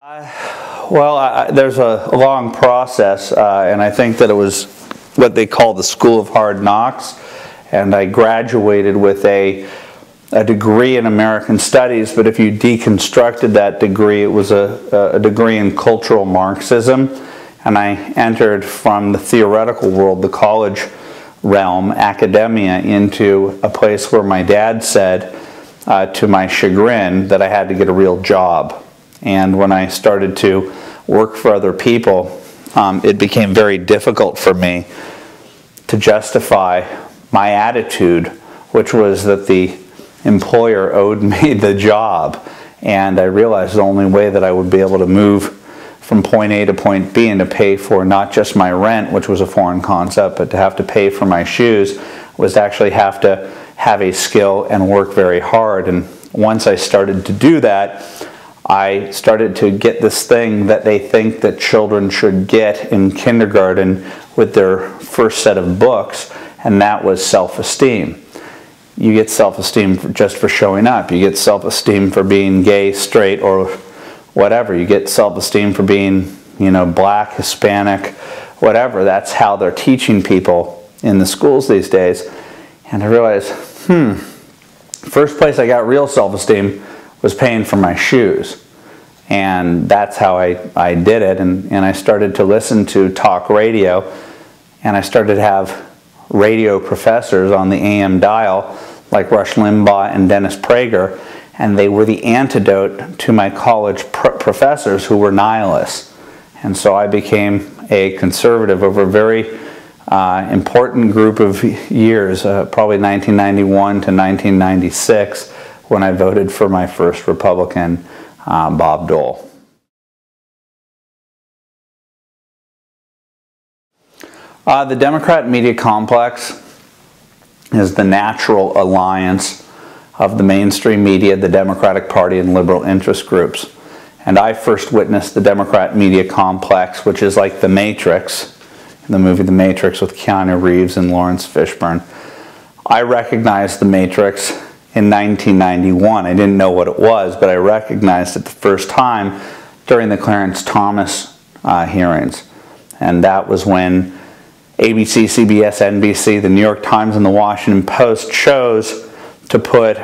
Well, I, there's a long process, uh, and I think that it was what they call the School of Hard Knocks, and I graduated with a a degree in American Studies, but if you deconstructed that degree, it was a, a degree in cultural Marxism, and I entered from the theoretical world, the college realm, academia, into a place where my dad said, uh, to my chagrin, that I had to get a real job. And when I started to work for other people, um, it became very difficult for me to justify my attitude, which was that the employer owed me the job. And I realized the only way that I would be able to move from point A to point B and to pay for not just my rent, which was a foreign concept, but to have to pay for my shoes was to actually have to have a skill and work very hard. And once I started to do that, I started to get this thing that they think that children should get in kindergarten with their first set of books, and that was self-esteem. You get self-esteem just for showing up. You get self-esteem for being gay, straight, or whatever. You get self-esteem for being, you know, black, Hispanic, whatever. That's how they're teaching people in the schools these days. And I realized, hmm, first place I got real self-esteem was paying for my shoes. And that's how I, I did it. And, and I started to listen to talk radio. And I started to have radio professors on the AM dial, like Rush Limbaugh and Dennis Prager. And they were the antidote to my college pr professors who were nihilists. And so I became a conservative over a very uh, important group of years, uh, probably 1991 to 1996 when I voted for my first Republican, uh, Bob Dole. Uh, the Democrat media complex is the natural alliance of the mainstream media, the Democratic Party, and liberal interest groups. And I first witnessed the Democrat media complex, which is like The Matrix, in the movie The Matrix with Keanu Reeves and Laurence Fishburne. I recognized The Matrix in 1991. I didn't know what it was, but I recognized it the first time during the Clarence Thomas uh, hearings. And that was when ABC, CBS, NBC, the New York Times, and the Washington Post chose to put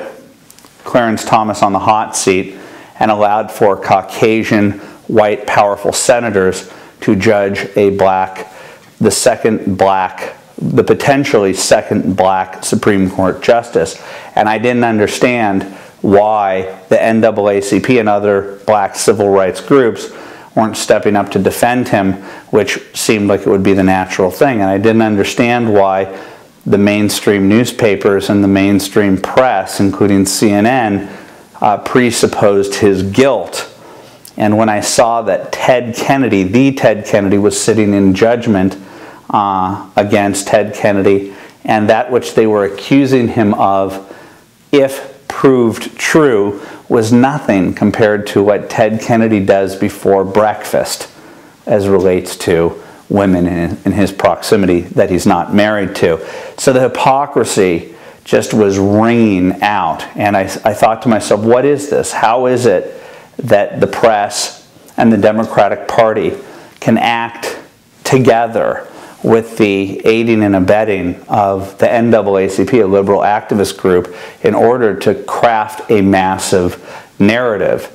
Clarence Thomas on the hot seat and allowed for Caucasian, white, powerful senators to judge a black, the second black the potentially second black Supreme Court justice. And I didn't understand why the NAACP and other black civil rights groups weren't stepping up to defend him, which seemed like it would be the natural thing. And I didn't understand why the mainstream newspapers and the mainstream press, including CNN, uh, presupposed his guilt. And when I saw that Ted Kennedy, the Ted Kennedy, was sitting in judgment uh, against Ted Kennedy, and that which they were accusing him of, if proved true, was nothing compared to what Ted Kennedy does before breakfast as relates to women in, his proximity that he's not married to. So the hypocrisy just was ringing out. And I, I thought to myself, what is this? How is it that the press and the Democratic Party can act together with the aiding and abetting of the NAACP, a liberal activist group, in order to craft a massive narrative,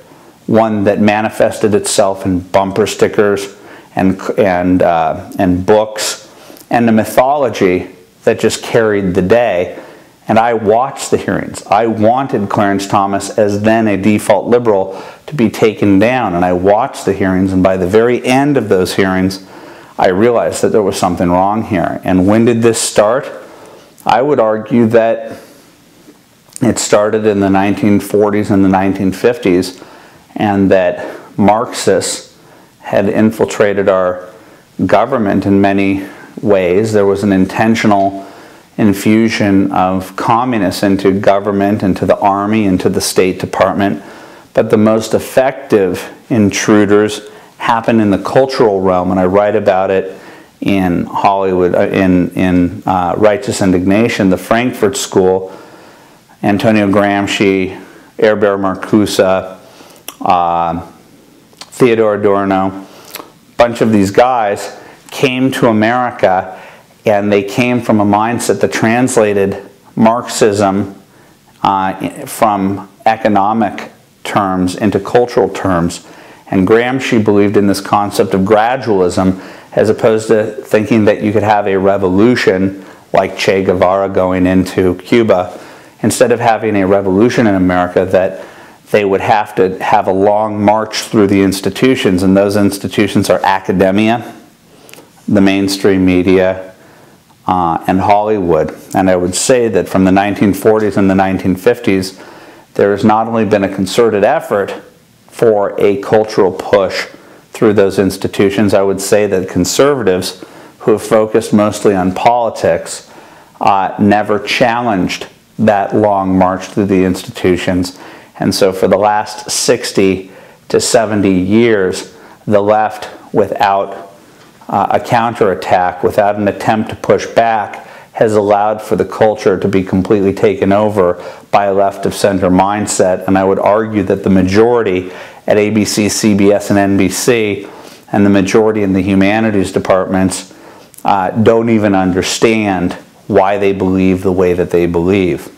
one that manifested itself in bumper stickers and, and, uh, and books, and a mythology that just carried the day. And I watched the hearings. I wanted Clarence Thomas, as then a default liberal, to be taken down. And I watched the hearings, and by the very end of those hearings, I realized that there was something wrong here. And when did this start? I would argue that it started in the 1940s and the 1950s, and that Marxists had infiltrated our government in many ways. There was an intentional infusion of communists into government, into the army, into the State Department. But the most effective intruders happen in the cultural realm, and I write about it in Hollywood, uh, in, in uh, Righteous Indignation, the Frankfurt School, Antonio Gramsci, Herbert Marcuse, uh, Theodore Adorno, a bunch of these guys came to America and they came from a mindset that translated Marxism uh, from economic terms into cultural terms. And Gramsci believed in this concept of gradualism as opposed to thinking that you could have a revolution like Che Guevara going into Cuba. Instead of having a revolution in America, that they would have to have a long march through the institutions, and those institutions are academia, the mainstream media, uh, and Hollywood. And I would say that from the 1940s and the 1950s, there has not only been a concerted effort for a cultural push through those institutions, I would say that conservatives who have focused mostly on politics uh, never challenged that long march through the institutions. And so for the last 60 to 70 years, the left, without uh, a counterattack, without an attempt to push back, has allowed for the culture to be completely taken over by a left of center mindset. And I would argue that the majority at ABC, CBS, and NBC, and the majority in the humanities departments uh, don't even understand why they believe the way that they believe.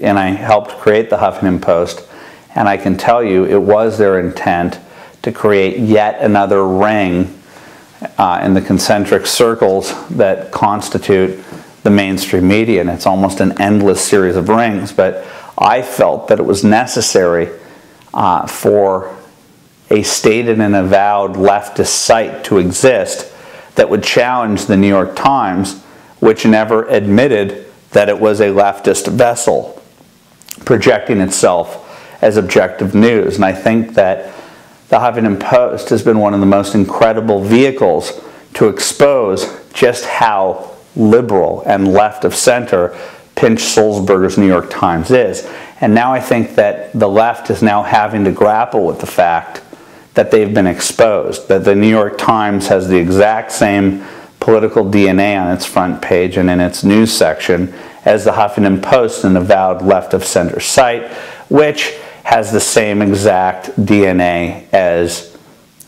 And I helped create the Huffington Post, and I can tell you it was their intent to create yet another ring uh, in the concentric circles that constitute the mainstream media, and it's almost an endless series of rings. But I felt that it was necessary uh, for a stated and avowed leftist site to exist that would challenge the New York Times, which never admitted that it was a leftist vessel projecting itself as objective news. And I think that the Huffington Post has been one of the most incredible vehicles to expose just how liberal and left of center Pinch Sulzberger's New York Times is. And now I think that the left is now having to grapple with the fact that they've been exposed, that the New York Times has the exact same political DNA on its front page and in its news section as the Huffington Post, an avowed left of center site, which has the same exact DNA as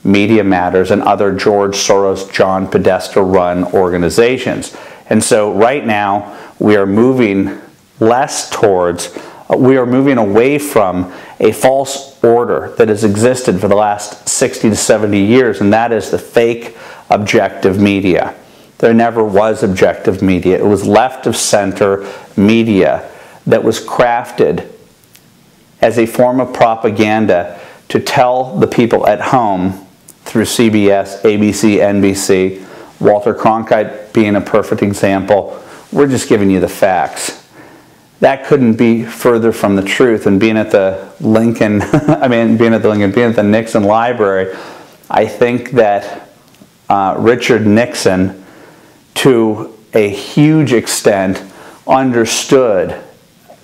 Media Matters and other George Soros, John Podesta run organizations. And so right now we are moving less towards, we are moving away from a false order that has existed for the last 60 to 70 years, and that is the fake objective media. There never was objective media. It was left of center media that was crafted as a form of propaganda to tell the people at home through CBS, ABC, NBC, Walter Cronkite being a perfect example. We're just giving you the facts. That couldn't be further from the truth. And being at the Lincoln, I mean, being at the Lincoln, being at the Nixon Library, I think that uh, Richard Nixon, to a huge extent, understood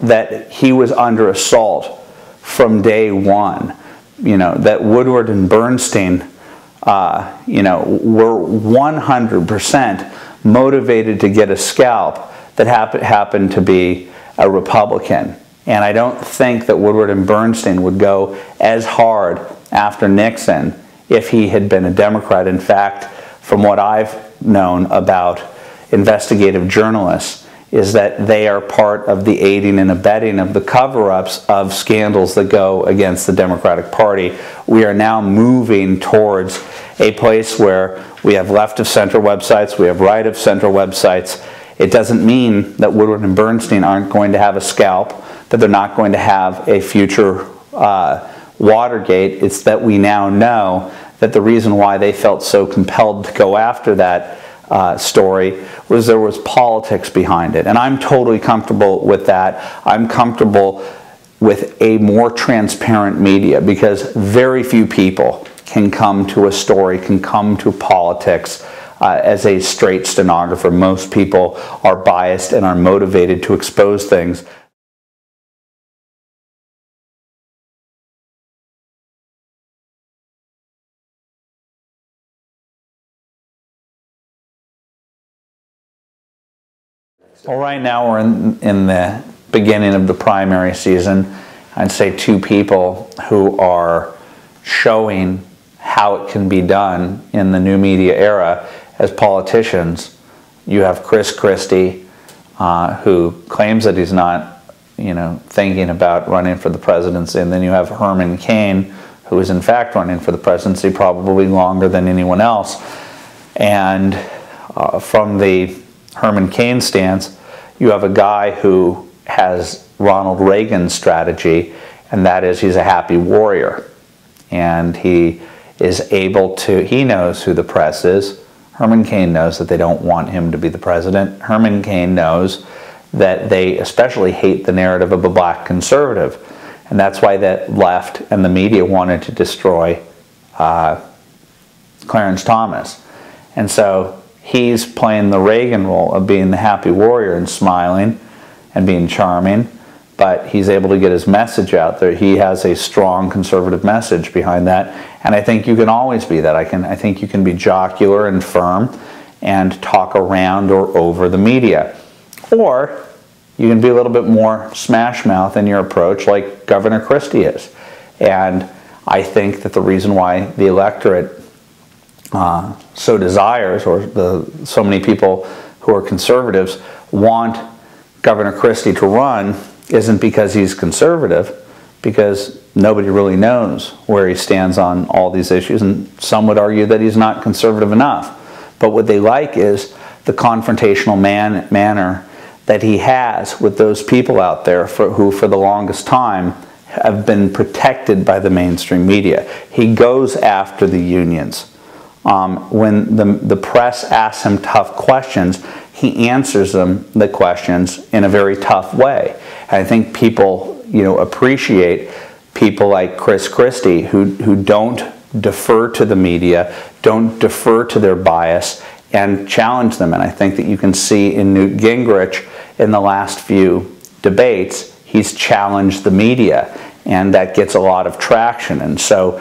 that he was under assault from day one. You know, that Woodward and Bernstein uh, you know, were 100% motivated to get a scalp that happen, happened to be a Republican. And I don't think that Woodward and Bernstein would go as hard after Nixon if he had been a Democrat. In fact, from what I've known about investigative journalists, is that they are part of the aiding and abetting of the cover ups of scandals that go against the Democratic Party. We are now moving towards a place where we have left of center websites, we have right of center websites. It doesn't mean that Woodward and Bernstein aren't going to have a scalp, that they're not going to have a future uh, Watergate. It's that we now know that the reason why they felt so compelled to go after that uh, story was there was politics behind it. And I'm totally comfortable with that. I'm comfortable with a more transparent media because very few people can come to a story, can come to politics uh, as a straight stenographer. Most people are biased and are motivated to expose things. Well, right now we're in, in the beginning of the primary season. I'd say two people who are showing how it can be done in the new media era as politicians. You have Chris Christie, uh, who claims that he's not, you know, thinking about running for the presidency, and then you have Herman Cain, who is in fact running for the presidency probably longer than anyone else. And uh, from the Herman Cain stance, you have a guy who has Ronald Reagan's strategy, and that is he's a happy warrior. And he is able to, he knows who the press is. Herman Cain knows that they don't want him to be the president. Herman Cain knows that they especially hate the narrative of a black conservative. And that's why the left and the media wanted to destroy uh, Clarence Thomas. And so he's playing the Reagan role of being the happy warrior and smiling and being charming, but he's able to get his message out there. He has a strong conservative message behind that, and I think you can always be that. I can I think you can be jocular and firm and talk around or over the media. Or you can be a little bit more smash mouth in your approach like Governor Christie is. And I think that the reason why the electorate uh, so desires, or the so many people who are conservatives want Governor Christie to run, isn't because he's conservative, because nobody really knows where he stands on all these issues, and some would argue that he's not conservative enough. But what they like is the confrontational man, manner that he has with those people out there for, who, for the longest time, have been protected by the mainstream media. He goes after the unions. Um, when the, the press asks him tough questions, he answers them the questions in a very tough way. And I think people, you know, appreciate people like Chris Christie who, who don't defer to the media, don't defer to their bias, and challenge them. And I think that you can see in Newt Gingrich in the last few debates, he's challenged the media, and that gets a lot of traction. And so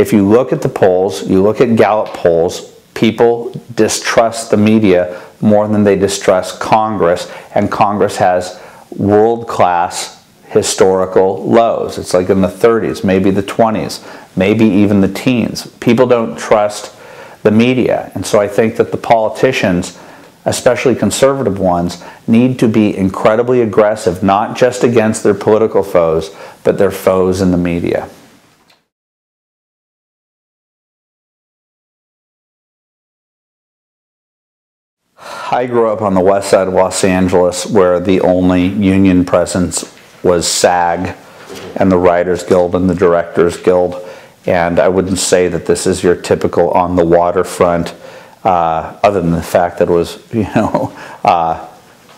if you look at the polls, you look at Gallup polls, people distrust the media more than they distrust Congress, and Congress has world class historical lows. It's like in the 30s, maybe the 20s, maybe even the teens. People don't trust the media. And so I think that the politicians, especially conservative ones, need to be incredibly aggressive, not just against their political foes, but their foes in the media. I grew up on the west side of Los Angeles where the only union presence was SAG and the Writers Guild and the Directors Guild. And I wouldn't say that this is your typical on the waterfront, uh, other than the fact that it was, you know, uh,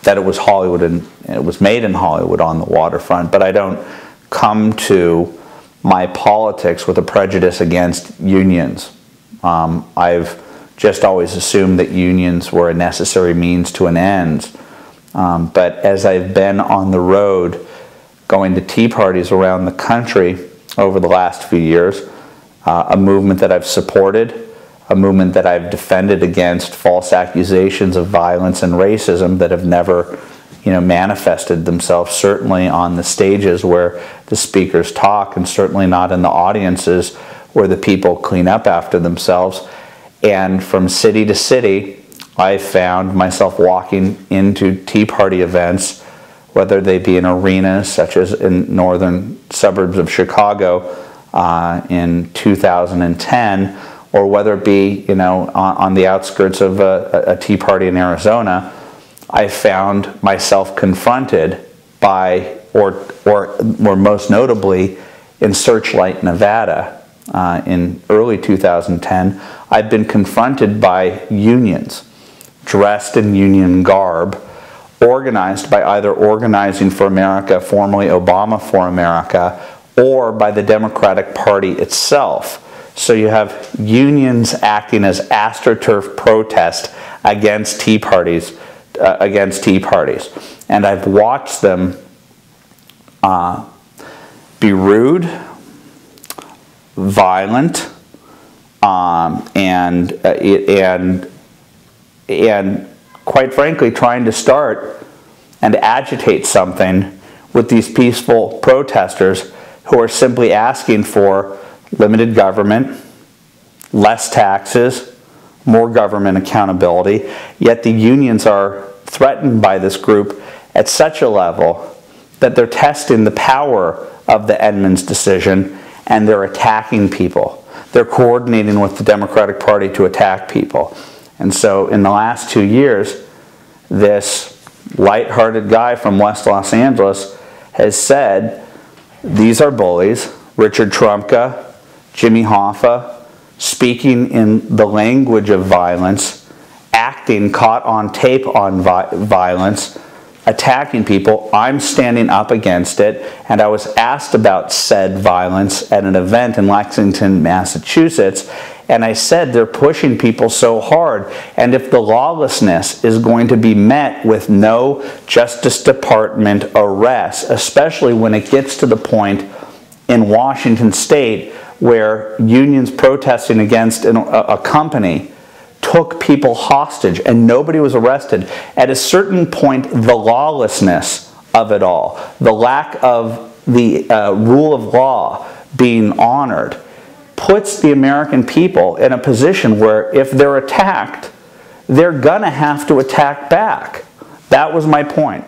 that it was Hollywood and it was made in Hollywood on the waterfront. But I don't come to my politics with a prejudice against unions. Um, I've just always assumed that unions were a necessary means to an end. Um, but as I've been on the road going to tea parties around the country over the last few years, uh, a movement that I've supported, a movement that I've defended against false accusations of violence and racism that have never you know, manifested themselves, certainly on the stages where the speakers talk, and certainly not in the audiences where the people clean up after themselves. And from city to city, I found myself walking into Tea Party events, whether they be in arenas such as in northern suburbs of Chicago uh, in 2010, or whether it be you know on, on the outskirts of a, a, Tea Party in Arizona, I found myself confronted by, or or or most notably, in Searchlight, Nevada, uh, in early 2010, I've been confronted by unions dressed in union garb, organized by either Organizing for America, formerly Obama for America, or by the Democratic Party itself. So you have unions acting as astroturf protest against Tea Parties, uh, against Tea Parties, and I've watched them uh, be rude, violent, um, and uh, and and quite frankly, trying to start and agitate something with these peaceful protesters who are simply asking for limited government, less taxes, more government accountability, yet the unions are threatened by this group at such a level that they're testing the power of the Enmons decision and they're attacking people. They're coordinating with the Democratic Party to attack people. And so in the last two years, this light-hearted guy from West Los Angeles has said, these are bullies, Richard Trumka, Jimmy Hoffa, speaking in the language of violence, acting caught on tape on vi violence, attacking people. I'm standing up against it. And I was asked about said violence at an event in Lexington, Massachusetts. And I said they're pushing people so hard. And if the lawlessness is going to be met with no Justice Department arrest, especially when it gets to the point in Washington state where unions protesting against a company took people hostage and nobody was arrested. At a certain point, the lawlessness of it all, the lack of the uh, rule of law being honored, puts the American people in a position where if they're attacked, they're going to have to attack back. That was my point.